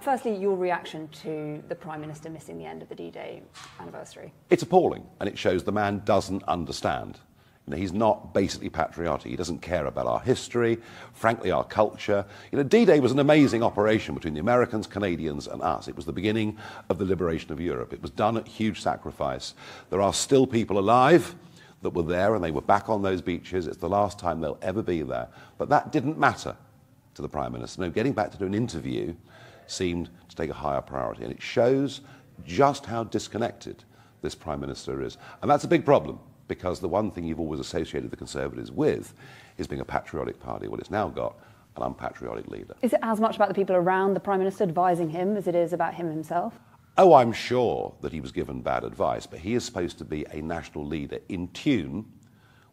Firstly, your reaction to the Prime Minister missing the end of the D Day anniversary? It's appalling, and it shows the man doesn't understand. You know, he's not basically patriotic. He doesn't care about our history, frankly, our culture. You know, D Day was an amazing operation between the Americans, Canadians, and us. It was the beginning of the liberation of Europe. It was done at huge sacrifice. There are still people alive that were there, and they were back on those beaches. It's the last time they'll ever be there. But that didn't matter to the Prime Minister. No, getting back to do an interview seemed to take a higher priority. And it shows just how disconnected this Prime Minister is. And that's a big problem because the one thing you've always associated the Conservatives with is being a patriotic party. Well, it's now got an unpatriotic leader. Is it as much about the people around the Prime Minister advising him as it is about him himself? Oh, I'm sure that he was given bad advice, but he is supposed to be a national leader in tune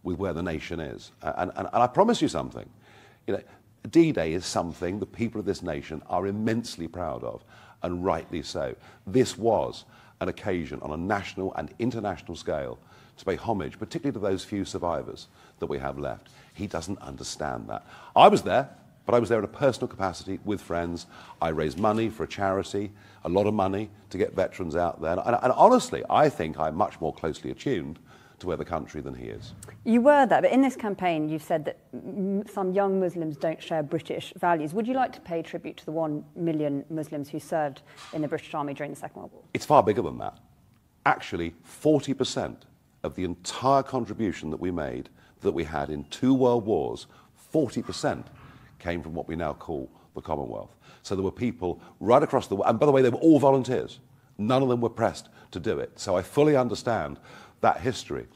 with where the nation is. And, and, and I promise you something. You know, D-Day is something the people of this nation are immensely proud of, and rightly so. This was an occasion on a national and international scale to pay homage, particularly to those few survivors that we have left. He doesn't understand that. I was there, but I was there in a personal capacity with friends. I raised money for a charity, a lot of money to get veterans out there. And, and honestly, I think I'm much more closely attuned to where the country than he is. You were there, but in this campaign, you've said that some young Muslims don't share British values. Would you like to pay tribute to the one million Muslims who served in the British Army during the Second World War? It's far bigger than that. Actually, 40% of the entire contribution that we made, that we had in two world wars, 40% came from what we now call the Commonwealth. So there were people right across the world, and by the way, they were all volunteers. None of them were pressed to do it. So I fully understand that history.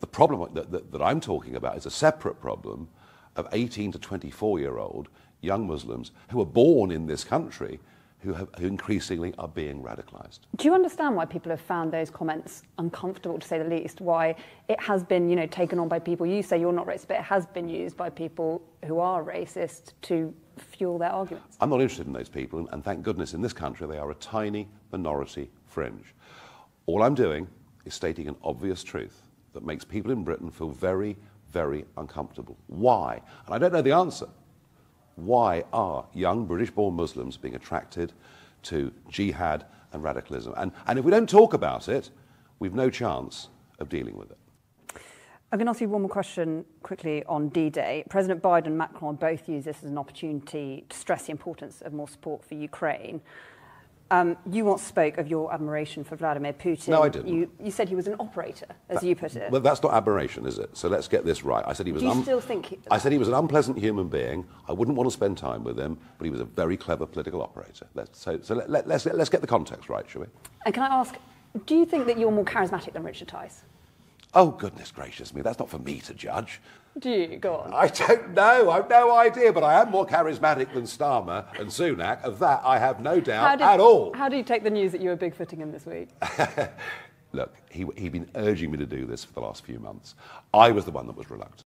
The problem that, that, that, I'm talking about is a separate problem of 18 to 24 year old young Muslims who are born in this country who, have, who increasingly are being radicalized. Do you understand why people have found those comments uncomfortable, to say the least? Why it has been, you know, taken on by people? You say you're not racist, but it has been used by people who are racist to fuel their arguments. I'm not interested in those people, and thank goodness in this country they are a tiny minority fringe. All I'm doing is stating an obvious truth that makes people in Britain feel very, very uncomfortable. Why? And I don't know the answer. Why are young British born Muslims being attracted to jihad and radicalism? And, and if we don't talk about it, we've no chance of dealing with it. I'm going to ask you one more question quickly on D-Day. President Biden and Macron both use this as an opportunity to stress the importance of more support for Ukraine. Um, you once spoke of your admiration for Vladimir Putin. No, I didn't. You, you said he was an operator, as that, you put it. Well, that's not admiration, is it? So let's get this right. I said he was. Do you still think? He, I said he was an unpleasant human being. I wouldn't want to spend time with him, but he was a very clever political operator. Let's, so, so let, let, let's let's get the context right, shall we? And can I ask, do you think that you're more charismatic than Richard Tice? Oh, goodness gracious me, that's not for me to judge. Do you? Go on. I don't know. I've no idea, but I am more charismatic than Starmer and Sunak. Of that, I have no doubt did, at all. How do you take the news that you were bigfooting him this week? Look, he, he'd been urging me to do this for the last few months. I was the one that was reluctant.